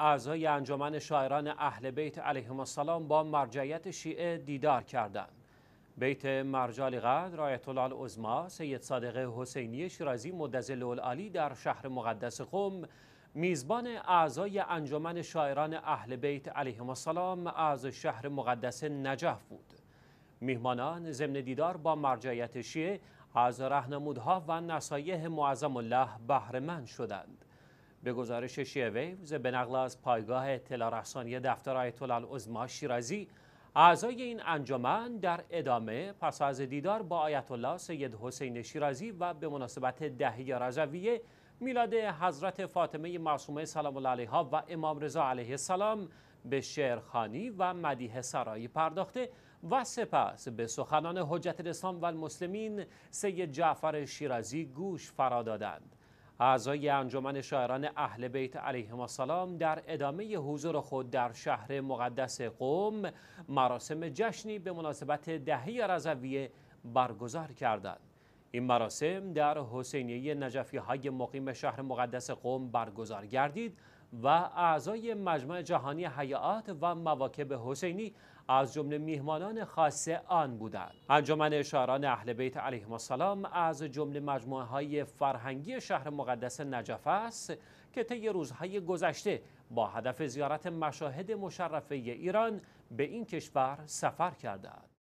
اعضای انجمن شاعران اهل بیت علیهم السلام با مرجعیت شیعه دیدار کردند. بیت مرجال قدر آیت الله العظما سید صادق حسینی شیرازی مدظل العالی در شهر مقدس قم میزبان اعضای انجمن شاعران اهل بیت علیهم السلام از شهر مقدس نجف بود. میهمانان ضمن دیدار با مرجعیت شیعه از رهنمودها و نصایح معظم الله بهرهمند شدند. به گزارش شیعه ویوز به نقل از پایگاه اطلاع دفتر آیت الله شیرازی اعضای این انجمن در ادامه پس از دیدار با آیت الله سید حسین شیرازی و به مناسبت دهی رضویه میلاد حضرت فاطمه معصومه سلام الله علیها و امام رضا علیه السلام به شعرخانی و مدیح سرایی پرداخته و سپس به سخنان حجت الاسلام و المسلمین سید جعفر شیرازی گوش فرا دادند. اعضای انجمن شاعران اهل بیت علیهم السلام در ادامه حضور خود در شهر مقدس قوم مراسم جشنی به مناسبت دهه رضویه برگزار کردند. این مراسم در حسینیه نجفی های مقیم شهر مقدس قوم برگزار گردید و اعضای مجمع جهانی حیات و مواکب حسینی از جمله میهمانان خاص آن بودند. انجمن شاعران اهل بیت علیهم السلام از جمله مجموعه های فرهنگی شهر مقدس نجف است که طی روزهای گذشته با هدف زیارت مشاهد مشرفه ایران به این کشور سفر کردند.